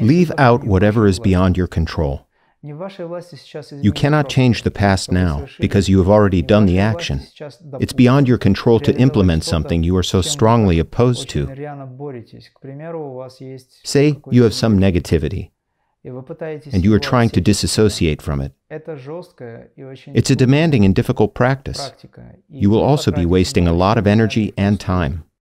Leave out whatever is beyond your control. You cannot change the past now because you have already done the action. It's beyond your control to implement something you are so strongly opposed to. Say you have some negativity and you are trying to disassociate from it. It's a demanding and difficult practice. You will also be wasting a lot of energy and time.